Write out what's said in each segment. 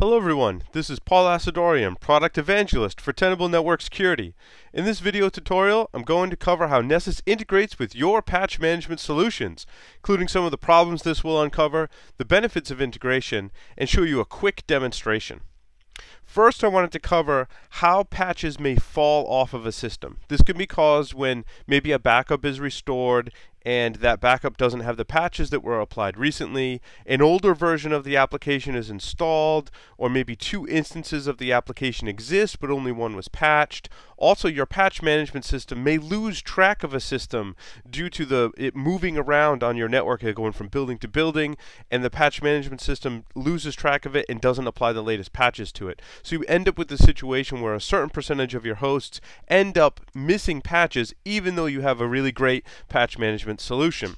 Hello everyone, this is Paul Asadoorian, Product Evangelist for Tenable Network Security. In this video tutorial, I'm going to cover how Nessus integrates with your patch management solutions, including some of the problems this will uncover, the benefits of integration, and show you a quick demonstration. First, I wanted to cover how patches may fall off of a system. This can be caused when maybe a backup is restored and that backup doesn't have the patches that were applied recently, an older version of the application is installed, or maybe two instances of the application exist but only one was patched. Also, your patch management system may lose track of a system due to the it moving around on your network, uh, going from building to building, and the patch management system loses track of it and doesn't apply the latest patches to it. So you end up with a situation where a certain percentage of your hosts end up missing patches even though you have a really great patch management solution.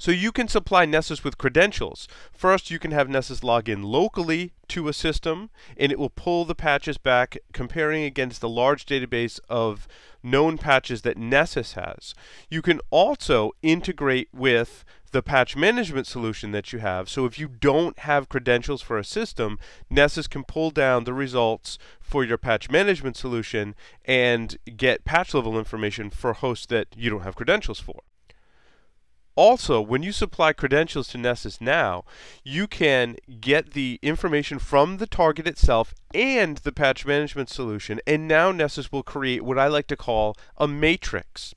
So you can supply Nessus with credentials. First, you can have Nessus log in locally to a system, and it will pull the patches back, comparing against the large database of known patches that Nessus has. You can also integrate with the patch management solution that you have. So if you don't have credentials for a system, Nessus can pull down the results for your patch management solution and get patch level information for hosts that you don't have credentials for. Also, when you supply credentials to Nessus now, you can get the information from the target itself and the patch management solution, and now Nessus will create what I like to call a matrix.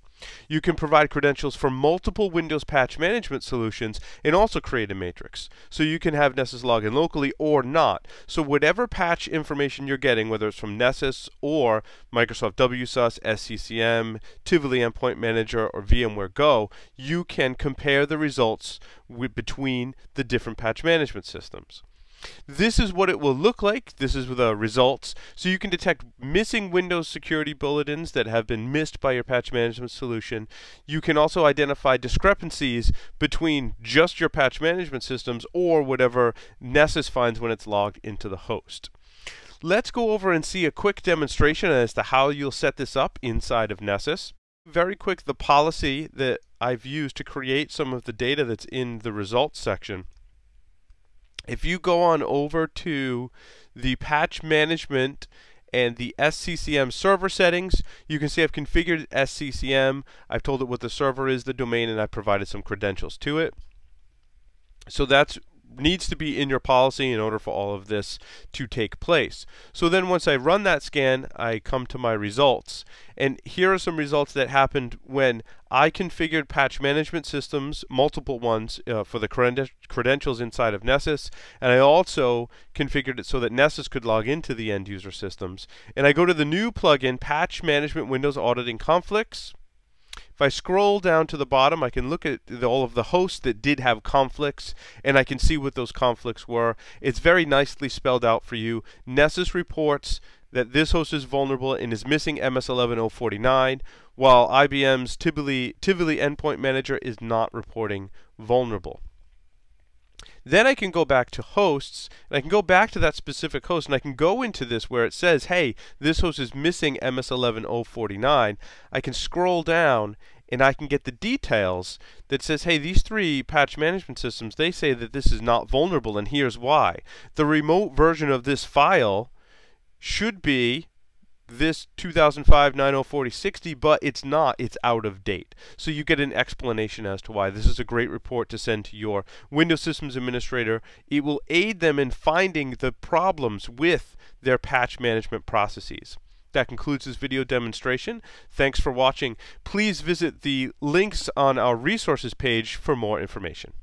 You can provide credentials for multiple Windows patch management solutions and also create a matrix. So you can have Nessus login locally or not. So whatever patch information you're getting, whether it's from Nessus or Microsoft WSUS, SCCM, Tivoli Endpoint Manager, or VMware Go, you can compare the results between the different patch management systems. This is what it will look like. This is the results. So you can detect missing Windows security bulletins that have been missed by your patch management solution. You can also identify discrepancies between just your patch management systems or whatever Nessus finds when it's logged into the host. Let's go over and see a quick demonstration as to how you'll set this up inside of Nessus. Very quick, the policy that I've used to create some of the data that's in the results section if you go on over to the patch management and the SCCM server settings, you can see I've configured SCCM. I've told it what the server is, the domain, and I've provided some credentials to it. So that's needs to be in your policy in order for all of this to take place. So then once I run that scan, I come to my results. And here are some results that happened when I configured patch management systems, multiple ones, uh, for the creden credentials inside of Nessus. And I also configured it so that Nessus could log into the end user systems. And I go to the new plugin, Patch Management Windows Auditing Conflicts. If I scroll down to the bottom, I can look at the, all of the hosts that did have conflicts, and I can see what those conflicts were. It's very nicely spelled out for you. Nessus reports that this host is vulnerable and is missing MS11049, while IBM's Tivoli, Tivoli Endpoint Manager is not reporting vulnerable. Then I can go back to hosts, and I can go back to that specific host, and I can go into this where it says, hey, this host is missing MS11049. I can scroll down, and I can get the details that says, hey, these three patch management systems, they say that this is not vulnerable, and here's why. The remote version of this file should be this 2005 904060, but it's not. It's out of date. So you get an explanation as to why. This is a great report to send to your Windows Systems Administrator. It will aid them in finding the problems with their patch management processes. That concludes this video demonstration. Thanks for watching. Please visit the links on our resources page for more information.